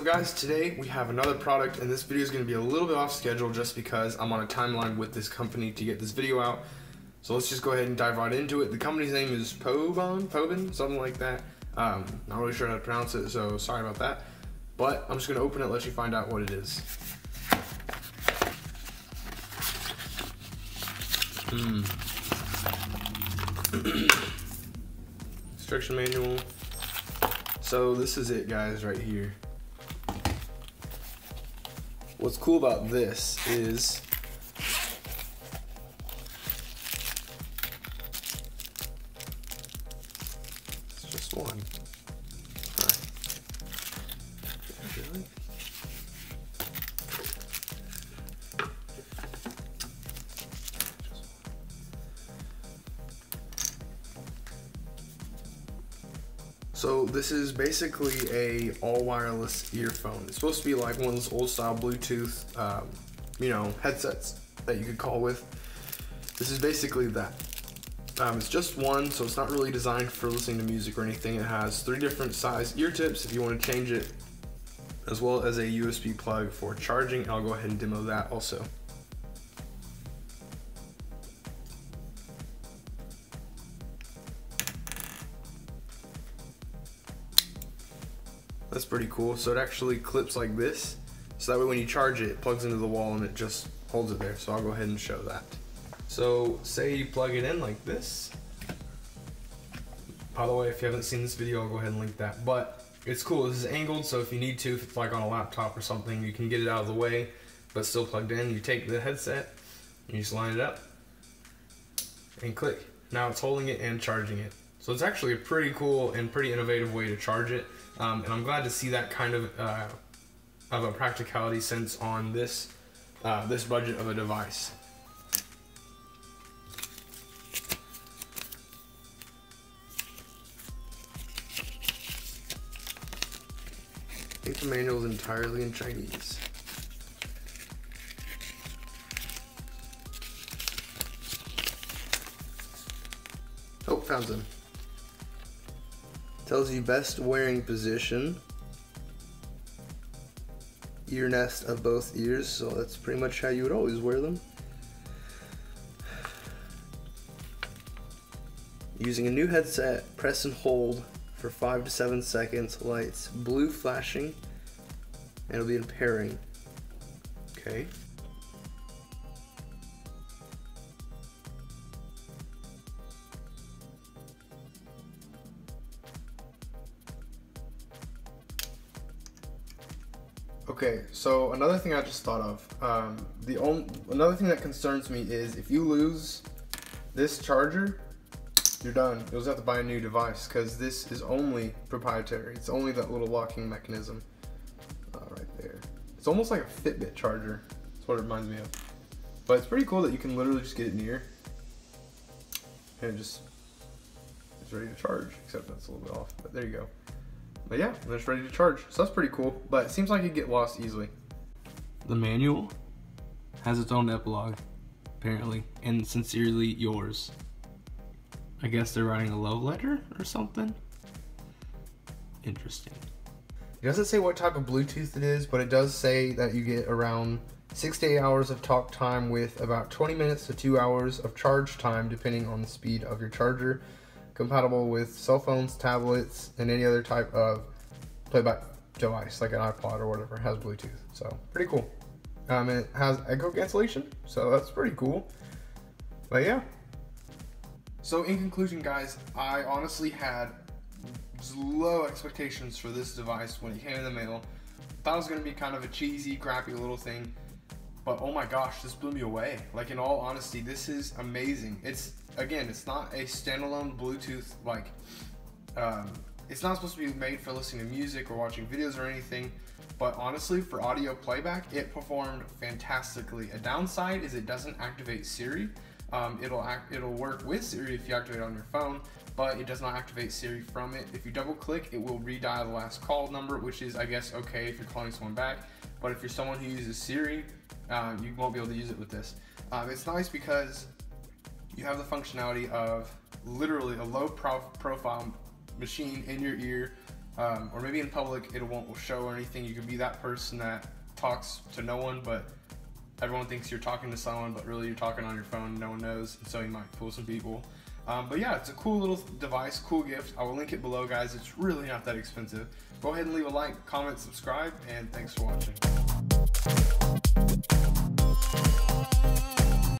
up guys? Today we have another product and this video is going to be a little bit off schedule just because I'm on a timeline with this company to get this video out. So let's just go ahead and dive right into it. The company's name is Povon, Povin, something like that. Um, not really sure how to pronounce it, so sorry about that. But I'm just going to open it let you find out what it is. Hmm. Instruction manual. So this is it guys right here. What's cool about this is it's just one. So this is basically a all wireless earphone. It's supposed to be like one of those old style Bluetooth, um, you know, headsets that you could call with. This is basically that. Um, it's just one, so it's not really designed for listening to music or anything. It has three different size ear tips if you want to change it, as well as a USB plug for charging. I'll go ahead and demo that also. That's pretty cool. So it actually clips like this. So that way when you charge it, it plugs into the wall and it just holds it there. So I'll go ahead and show that. So say you plug it in like this. By the way, if you haven't seen this video, I'll go ahead and link that. But it's cool, this is angled, so if you need to, if it's like on a laptop or something, you can get it out of the way, but still plugged in. You take the headset, you just line it up, and click. Now it's holding it and charging it. So it's actually a pretty cool and pretty innovative way to charge it. Um, and I'm glad to see that kind of uh, of a practicality sense on this uh, this budget of a device. I think the manual is entirely in Chinese. Oh, found some. Tells you best wearing position. Ear nest of both ears, so that's pretty much how you would always wear them. Using a new headset, press and hold for 5 to 7 seconds, lights blue flashing, and it'll be in pairing. Okay. Okay, so another thing I just thought of, um, the only another thing that concerns me is if you lose this charger, you're done. You'll just have to buy a new device because this is only proprietary. It's only that little locking mechanism uh, right there. It's almost like a Fitbit charger. That's what it reminds me of. But it's pretty cool that you can literally just get it near and it just it's ready to charge. Except that's a little bit off, but there you go. But yeah, it's ready to charge. So that's pretty cool, but it seems like it get lost easily. The manual has its own epilogue, apparently, and sincerely yours. I guess they're writing a love letter or something. Interesting. It doesn't say what type of Bluetooth it is, but it does say that you get around six to eight hours of talk time with about 20 minutes to two hours of charge time, depending on the speed of your charger compatible with cell phones, tablets, and any other type of playback device, like an iPod or whatever, has Bluetooth. So pretty cool. Um, it has echo cancellation, so that's pretty cool. But yeah. So in conclusion, guys, I honestly had low expectations for this device when it came in the mail. Thought it was gonna be kind of a cheesy, crappy little thing. But oh my gosh, this blew me away. Like in all honesty, this is amazing. It's again, it's not a standalone Bluetooth like. Um, it's not supposed to be made for listening to music or watching videos or anything. But honestly, for audio playback, it performed fantastically. A downside is it doesn't activate Siri. Um, it'll act, it'll work with Siri if you activate it on your phone, but it does not activate Siri from it. If you double click, it will redial the last call number, which is I guess okay if you're calling someone back. But if you're someone who uses Siri, um, you won't be able to use it with this. Um, it's nice because you have the functionality of literally a low prof profile machine in your ear um, or maybe in public it won't show or anything. You could be that person that talks to no one, but everyone thinks you're talking to someone, but really you're talking on your phone. No one knows, and so you might fool some people. Um, but yeah, it's a cool little device, cool gift. I will link it below, guys. It's really not that expensive. Go ahead and leave a like, comment, subscribe, and thanks for watching.